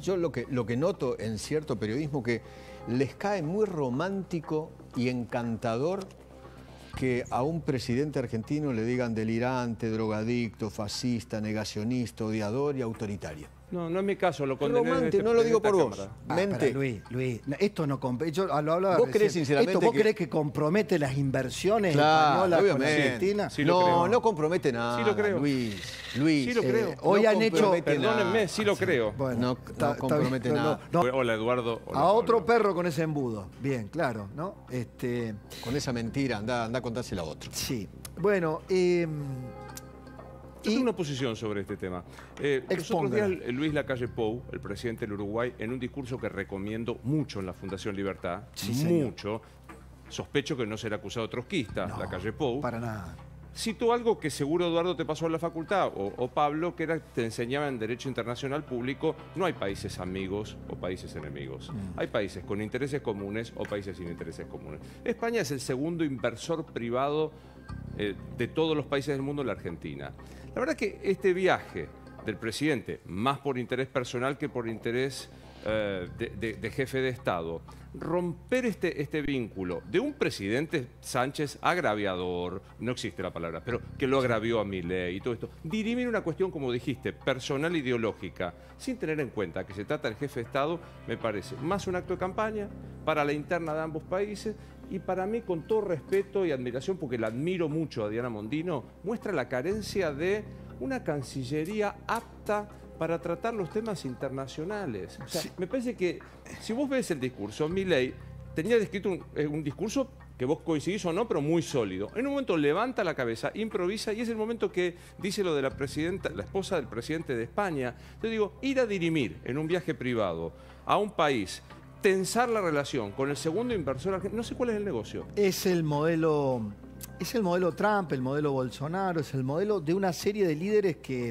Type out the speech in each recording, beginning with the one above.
Yo lo que, lo que noto en cierto periodismo que les cae muy romántico y encantador que a un presidente argentino le digan delirante, drogadicto, fascista, negacionista, odiador y autoritario. No, no es mi caso, lo condené no lo digo por vos. Ah, Mente. pero Luis, Luis, esto no yo lo hablaba ¿Vos recién. crees sinceramente ¿Esto vos que- crees que compromete las inversiones Claro, españolas con obviamente. Argentina? Sí no, creo. no compromete nada. Sí lo creo. Luis, Luis. Sí lo creo. no Hoy han hecho- Perdónenme, sí lo creo. Bueno, No- compromete nada. no, no. Hola Eduardo. Hola, a otro perro con ese embudo. Bien, claro, ¿no? Este, Con esa mentira, anda, anda a contársela a otro. sí. Bueno, eh, Yo tengo una posición sobre este tema. Eh, días, Luis Lacalle Pou, el presidente del Uruguay, en un discurso que recomiendo mucho en la Fundación Libertad, Sí, mucho, sospecho que no será acusado trotskista, no, Lacalle Pou, para nada. citó algo que seguro Eduardo te pasó en la facultad, o, o Pablo, que era, te enseñaba en Derecho Internacional Público, no hay países amigos o países enemigos. Mm. Hay países con intereses comunes o países sin intereses comunes. España es el segundo inversor privado eh, de todos los países del mundo la Argentina. La verdad que este viaje del presidente, más por interés personal que por interés eh, de, jefe de Estado, romper este, este vínculo de un presidente Sánchez agraviador, no existe la palabra, pero que lo agravió a Milei y todo esto, dirimir una cuestión, como dijiste, personal ideológica, sin tener en cuenta que se trata del jefe de Estado, me parece más un acto de campaña para la interna de ambos países y para mí, con todo respeto y admiración, porque la admiro mucho a Diana Mondino, muestra la carencia de una cancillería apta para tratar los temas internacionales. O sea, me parece que si vos ves el discurso, Milei tenía descrito un, eh, un discurso que vos coincidís o no, pero muy sólido. En un momento levanta la cabeza, improvisa y es el momento que dice lo de la presidenta, la esposa del presidente de España. Yo digo, ir a dirimir en un viaje privado a un país, tensar la relación con el segundo inversor argentino, no sé cuál es el negocio. Es el modelo, es el modelo Trump, el modelo Bolsonaro, es el modelo de una serie de líderes que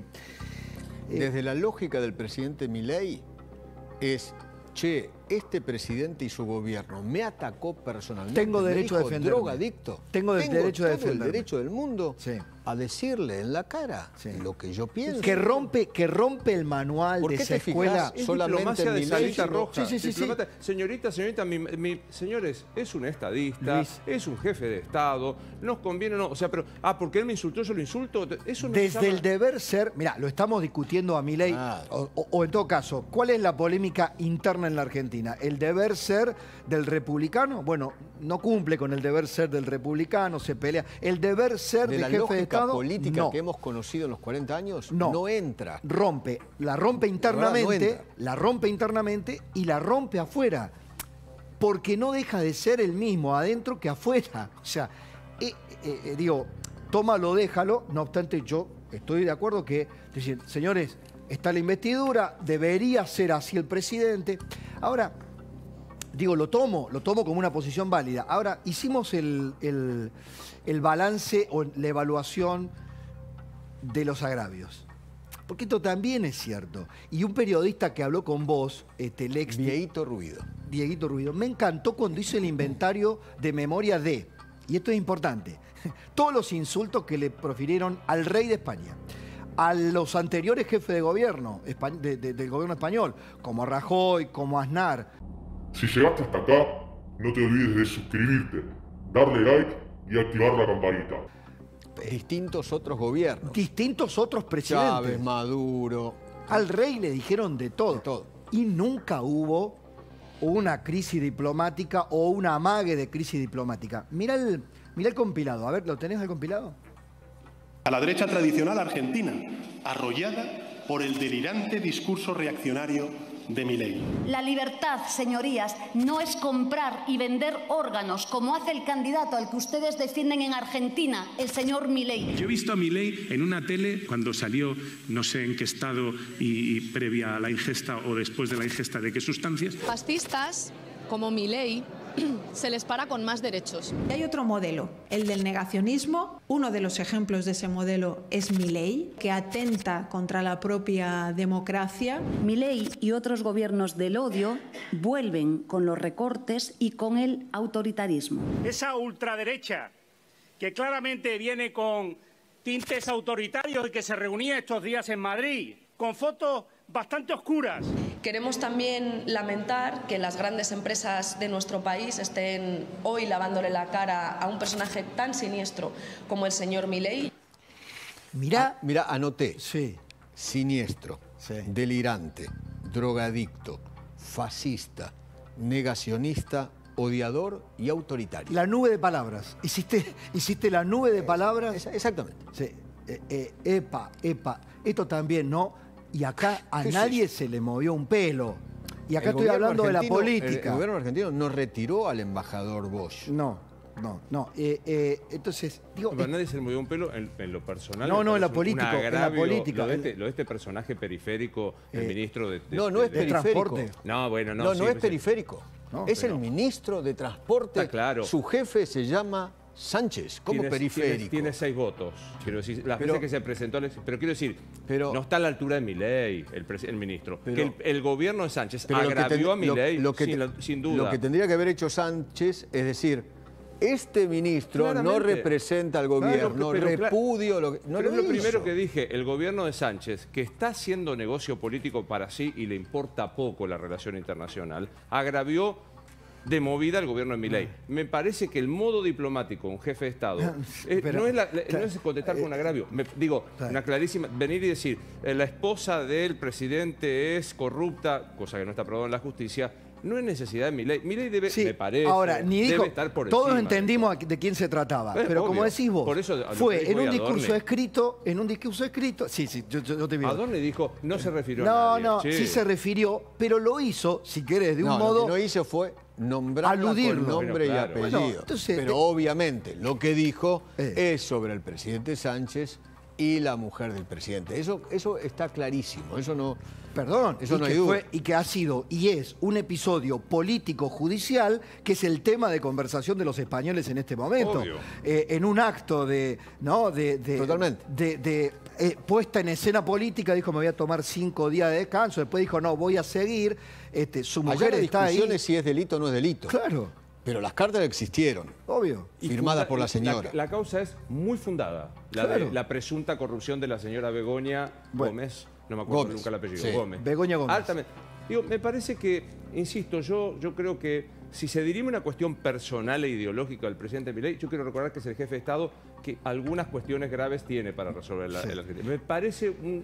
Eh, Desde la lógica del presidente Milei es, che, este presidente y su gobierno me atacó personalmente. Tengo me derecho a defenderme. drogadicto. Tengo el derecho a defenderme. el derecho del mundo Sí. A decirle en la cara Sí. lo que yo pienso. que rompe, que rompe el manual ¿Por de qué esa te escuela. Es Solamente en de salita roja. sí, sí, sí, sí. Diplomata- Señorita, señorita, mi, mi- señores, es un estadista, Luis. es un jefe de Estado, nos conviene o no. O sea, pero, ah, porque él me insultó, yo lo insulto. Eso no se Desde el deber ser, mira, lo estamos discutiendo a mi ley, Ah. o, o- o en todo caso, ¿cuál es la polémica interna en la Argentina? ¿El deber ser del republicano? Bueno, no cumple con el deber ser del republicano, se pelea. ¿El deber ser de jefe de Estado? política no. que hemos conocido en los 40 años, No. no, entra. rompe, la rompe no internamente, la rompe internamente y la rompe afuera. Porque no deja de ser el mismo adentro que afuera. O sea, eh, eh, eh, digo, tómalo, déjalo. No obstante, yo estoy de acuerdo que, decir, señores, está la investidura, debería ser así el presidente. Ahora, digo, lo tomo, lo tomo como una posición válida. Ahora, hicimos el, el- el balance o la evaluación de los agravios. Porque esto también es cierto. Y un periodista que habló con vos, este, el ex Vieito Ruido. Dieguito Ruido, me encantó cuando hizo el inventario de memoria de, y esto es importante, todos los insultos que le profirieron al rey de España, a los anteriores jefes de gobierno de- del gobierno español, como Rajoy, como Aznar, Si llegaste hasta acá, no te olvides de suscribirte, darle like y activar la campanita. Distintos otros gobiernos. distintos otros presidentes. Chávez, Maduro. Al rey le dijeron de todo. De todo. Y nunca hubo una crisis diplomática o una amague de crisis diplomática. Mira el, mira el compilado. A ver, ¿lo tenés el compilado? a la derecha tradicional argentina, arrollada por el delirante discurso reaccionario de Milei. La libertad, señorías, no es comprar y vender órganos como hace el candidato al que ustedes defienden en Argentina, el señor Milei. Yo he visto a Milei en una tele cuando salió, no sé en qué estado y, y previa a la ingesta o después de la ingesta de qué sustancias. Fascistas como Milei se les para con más derechos. Y Hay otro modelo, el del negacionismo. Uno de los ejemplos de ese modelo es mi ley, que atenta contra la propia democracia. Milei y otros gobiernos del odio vuelven con los recortes y con el autoritarismo. esa ultraderecha que claramente viene con tintes autoritarios y que se reunía estos días en Madrid, con fotos bastante oscuras. Queremos también lamentar que las grandes empresas de nuestro país estén hoy lavándole la cara a un personaje tan siniestro como el señor Milei. Mirá, Ah, Mira, anoté. sí, Siniestro, Sí. delirante, drogadicto, fascista, negacionista, odiador y autoritario. la nube de palabras. Hiciste, hiciste la nube de palabras. Exactamente. Sí, eh, eh, epa, epa. Esto también, ¿no? Y acá a ¿Qué es nadie se le movió un pelo. Y acá El estoy hablando de la el- política. El, gobierno argentino no retiró al embajador Bosch. No, no, no. Eh, eh, entonces, digo, Pero eh, nadie se le movió un pelo en, en lo personal. No, no, en político, en la agravio política. Lo de, este, lo de este personaje periférico, el Eh, ministro de, de- No, no es de- periférico. transporte. No, bueno, no. No, sí, no es pues, periférico. No, es pero- el ministro de Transporte. Está claro. Su jefe se llama Sánchez. ¿Cómo tiene- periférico? Tiene, tiene seis votos. Quiero decir, las Pero- veces que se presentó. Pero quiero decir, Pero- no está a la altura de Milei, el, el ministro. Pero- que el, el gobierno de Sánchez Pero lo que agravió a Milei, lo- lo que sin, te- la- sin duda. Lo que tendría que haber hecho Sánchez es decir, este ministro no representa al gobierno, repudio lo. No Pero lo es lo primero que dije, el gobierno de Sánchez, que está haciendo negocio político para sí y le importa poco la relación internacional, agravió de movida al gobierno de Milei. Me parece que el modo diplomático, un jefe de Estado, eh, pero- no, es la- la- claro, no es contestar con un agravio. Me- digo, Claro. una clarísima, venir y decir, eh, la esposa del presidente es corrupta, cosa que no está aprobada en la justicia, no es necesidad de Milei. Milei debe, sí. me parece, Ahora, ni debe dijo, estar por todos encima. entendimos a- de quién se trataba, pero como decís vos, Por eso, a fue en un discurso escrito, en un discurso escrito, sí, sí, yo, yo- yo te vi. Adorni dijo, no se refirió a No, nadie. no, Che. sí se refirió, pero lo hizo, si querés, de un No, modo... lo que no hizo fue con nombre y apellido. Bueno, entonces, Pero eh, obviamente lo que dijo Eh. es sobre el presidente Sánchez y la mujer del presidente. Eso, eso está clarísimo. Eso no. Perdón, Eso y, no que hay duda. fue- y que ha sido y es un episodio político-judicial que es el tema de conversación de los españoles en este momento. Obvio. Eh, en un acto de, ¿no? de, de- Totalmente. de, de, eh, puesta en escena política, dijo me voy a tomar cinco días de descanso, después dijo no, voy a seguir. Este, su Allá mujer la está ahí. es si es delito o no es delito. Claro, Pero las cartas existieron, obvio. Y firmadas funda- por la señora. La, causa es muy fundada. La, Claro. de, la presunta corrupción de la señora Begoña Bueno. Gómez. No me acuerdo Gómez, nunca el apellido. sí. Gómez. Begoña Gómez. Altamente. Digo, me parece que, insisto, yo, yo creo que si se dirime una cuestión personal e ideológica del presidente Milei, yo quiero recordar que es el jefe de Estado que algunas cuestiones graves tiene para resolver la, el Argentina. Me parece un- un-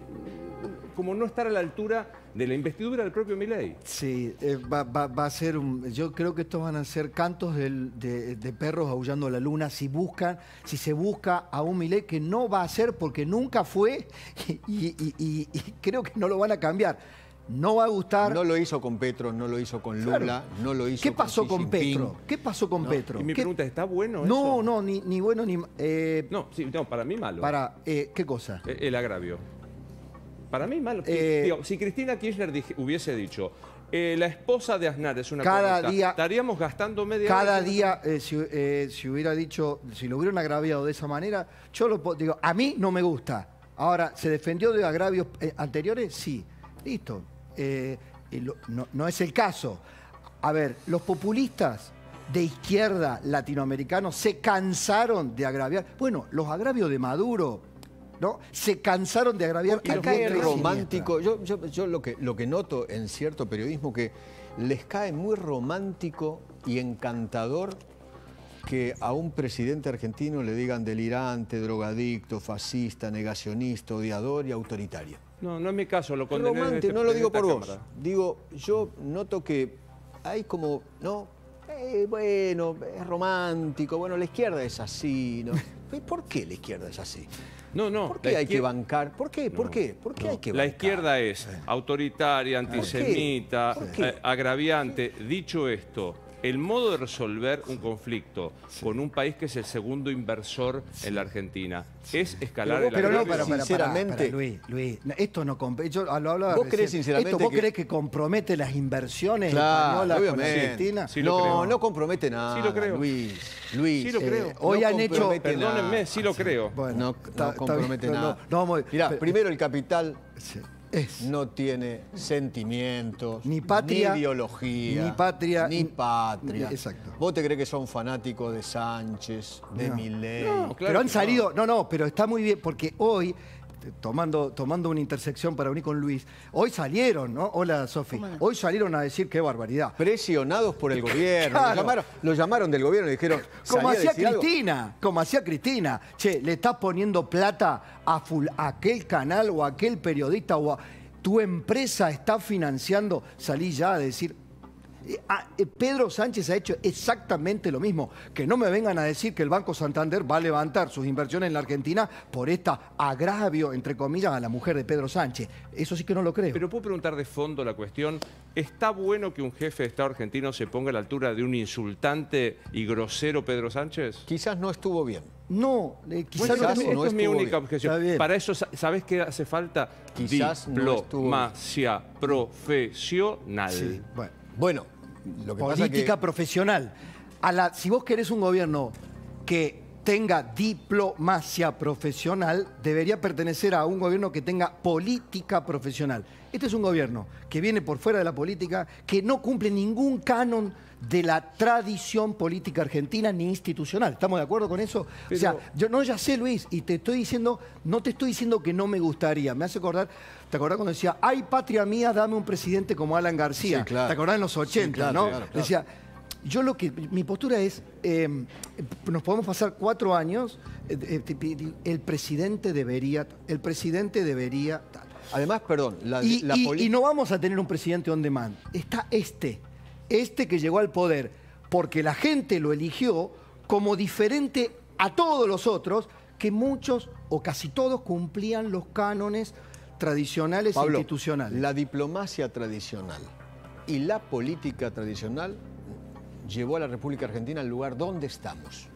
como no estar a la altura de la investidura del propio Milei. Sí, eh, va, va- va a ser un. Yo creo que estos van a ser cantos del- de, de perros aullando a la luna. Si buscan, si se busca a un Milei que no va a ser porque nunca fue y, y- y- y creo que no lo van a cambiar. No va a gustar. No lo hizo con Petro, no lo hizo con Claro. Lula, no lo hizo ¿Qué pasó con. Petro? ¿Qué pasó con Petro? Y mi ¿Qué- pregunta es, ¿está bueno eso? No, no, ni, ni bueno ni. eh, No, sí, no, para mí malo. Para, eh, ¿qué cosa? Eh, El agravio. Para mí malo. Eh, Digo, si Cristina Kirchner dije- hubiese dicho, eh, la esposa de Aznar es una Cada corrupta", día- estaríamos gastando media Cada hora- día, eh, si, eh, si hubiera dicho, si lo hubieran agraviado de esa manera, yo lo digo, a mí no me gusta. Ahora, ¿se defendió de agravios eh, anteriores? Sí. Listo. Eh, no, no es el caso. A ver, los populistas de izquierda latinoamericanos se cansaron de agraviar. Bueno, los agravios de Maduro, ¿no? Se cansaron de agraviar Porque cae romántico. Yo, yo, yo lo, que, lo que noto en cierto periodismo que les cae muy romántico y encantador que a un presidente argentino le digan delirante, drogadicto, fascista, negacionista, odiador y autoritario. No, no es mi caso, lo condené. en este- no lo digo por vos. cámara. Digo, yo noto que hay como, ¿no? Eh, bueno, es romántico, bueno, la izquierda es así, ¿no? ¿Por qué la izquierda es así? No, no. ¿Por qué la hay que bancar? ¿Por qué? ¿Por No, qué? ¿Por qué no. hay que La bancar? izquierda es autoritaria, antisemita, ¿Por qué? eh, agraviante. Dicho esto, el modo de resolver un conflicto con un país que es el segundo inversor en la Argentina es escalar Pero el Pero no, para, para, para, Sinceramente- para, Luis, Luis, no, esto no. Yo lo hablaba ¿Vos crees sinceramente ¿Esto vos que- crees que compromete las inversiones Claro, españolas con. Argentina? Sí no, creo. no compromete nada. Sí lo creo. Luis, Luis. Sí lo creo. no Hoy han hecho- compromete nada. Perdónenme, sí lo creo. Bueno, No, compromete nada. no, Mirá, pero- primero el capital Sí, es. no tiene sentimientos, Ni patria, ni ideología, ni patria, ni patria. ni- exacto. ¿Vos te crees que son fanáticos de Sánchez, de No. Milei? No, claro pero han salido, no. no, pero está muy bien, porque hoy tomando, tomando una intersección para unir con Luis, hoy salieron, ¿no? Hola, Sofi. Hoy salieron a decir qué barbaridad. Presionados por el gobierno. Claro. Lo, llamaron, lo llamaron del gobierno y dijeron. Como "¿Salí a hacía decir algo?". Cristina, como hacía Cristina. Che, le estás poniendo plata a, ful- a aquel canal o a aquel periodista o a tu empresa está financiando. Salí ya a decir. Eh, ah, eh, Pedro Sánchez ha hecho exactamente lo mismo. Que no me vengan a decir que el Banco Santander va a levantar sus inversiones en la Argentina por este agravio, entre comillas, a la mujer de Pedro Sánchez. Eso sí que no lo creo. Pero puedo preguntar de fondo la cuestión. ¿Está bueno que un jefe de Estado argentino se ponga a la altura de un insultante y grosero Pedro Sánchez? Quizás no estuvo bien. No, eh, quizás Bueno, no es mi única bien. objeción. Para eso, sa- ¿sabes qué hace falta? Quizás no estuvo bien. Diplomacia profesional. Sí, bueno. Bueno, lo que política que. profesional. A la, si vos querés un gobierno que tenga diplomacia profesional, debería pertenecer a un gobierno que tenga política profesional. Este es un gobierno que viene por fuera de la política, que no cumple ningún canon de la tradición política argentina ni institucional. ¿Estamos de acuerdo con eso? O sea, yo no ya sé, Luis, y te estoy diciendo, no te estoy diciendo que no me gustaría. Me hace acordar, ¿te acordás cuando decía, ay patria mía, dame un presidente como Alan García? Sí, claro. ¿Te acordás en los 80, claro, no? claro, claro. Decía, yo lo que, mi postura es, eh, nos podemos pasar cuatro años, eh, eh, el presidente debería, el presidente debería, tal. Además, perdón, la, Y, la y- no vamos a tener un presidente on demand. Está este, este que llegó al poder, porque la gente lo eligió como diferente a todos los otros, que muchos o casi todos cumplían los cánones tradicionales e institucionales. la diplomacia tradicional y la política tradicional llevó a la República Argentina al lugar donde estamos.